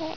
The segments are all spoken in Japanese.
Yeah.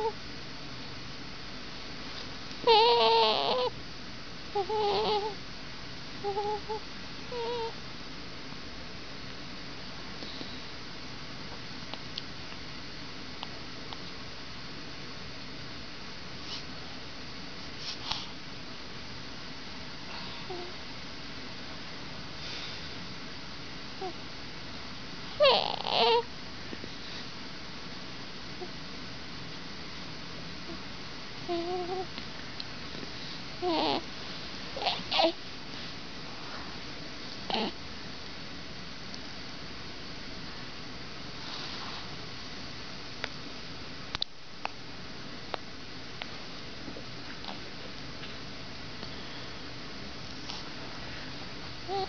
헤헤 헤헤 헤헤 헤헤 헤헤 헤헤. Mm-hmm.